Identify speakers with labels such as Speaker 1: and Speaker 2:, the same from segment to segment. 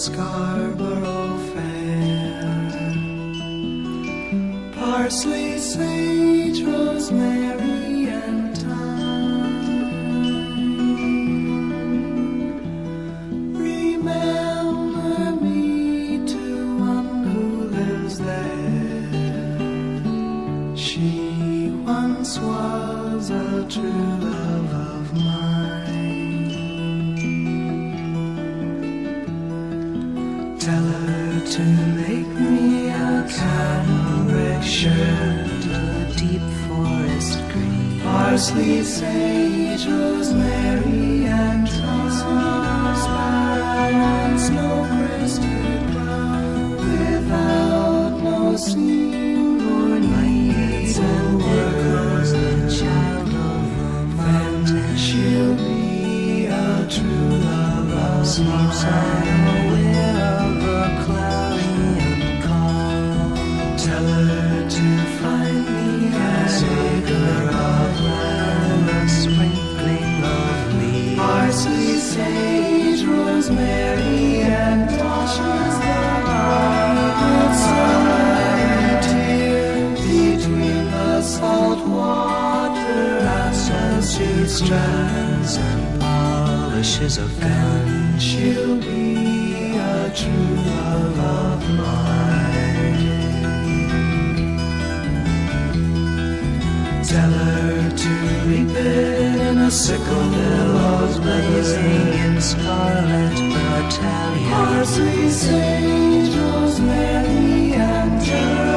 Speaker 1: Scarborough Fair. Parsley, sage, rosemary, and thyme. Remember me to one who lives there. She once was a true love Tell her to make me a cambric shirt,
Speaker 2: a deep forest green.
Speaker 1: parsley, sage, rosemary, and thyme, and snow crested brown, without no seam or needs and words.
Speaker 2: the child of mountain.
Speaker 1: she'll be a true love of
Speaker 2: the cloudy
Speaker 1: strands.
Speaker 2: and polishes of gun.
Speaker 1: She'll be true love of mine. Tell her to reap it in a sickle billows
Speaker 2: Blazing in scarlet battalion.
Speaker 1: Parsley, sage, rosemary, and geraniums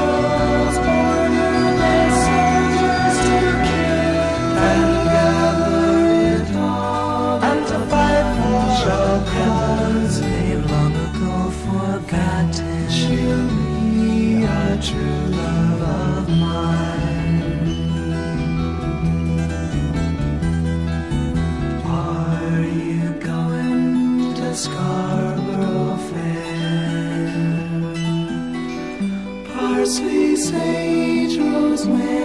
Speaker 1: Parsley, sage,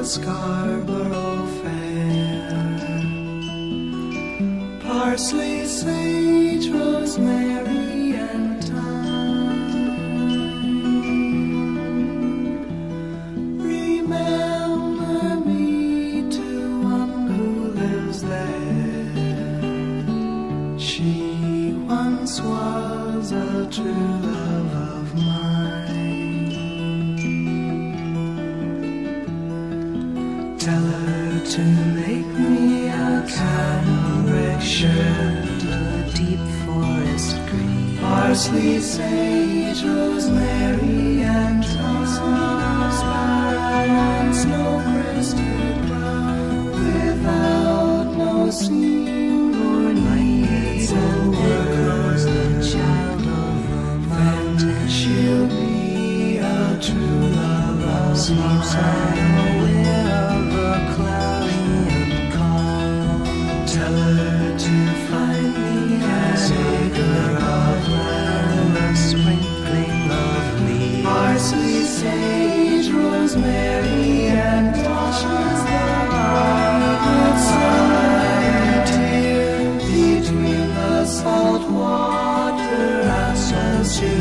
Speaker 1: to Scarborough Fair? Parsley, sage, rosemary, and thyme. Remember me to one who lives there. She once was a true love Tell her to make me a cambric shirt,
Speaker 2: A deep forest green.
Speaker 1: parsley, sage, rosemary, and thyme, and snow crested brown, without no seam or needs and words.
Speaker 2: the child of mountain.
Speaker 1: she'll be a true love of mine.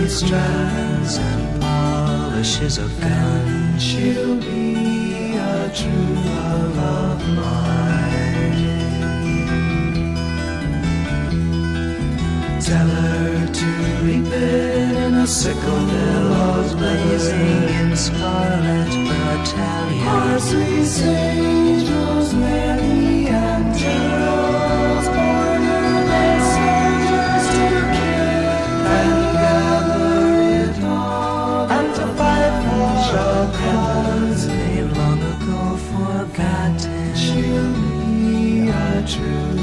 Speaker 1: Strands.
Speaker 2: and polishes of gun.
Speaker 1: She'll be a true love billows
Speaker 2: Blazing in scarlet battalion.
Speaker 1: Parsley, sage, rosemary, and geraniums. Order their soldiers to kill and gather it all and to fight for a cause.
Speaker 2: They've long ago forgotten.
Speaker 1: She'll be a true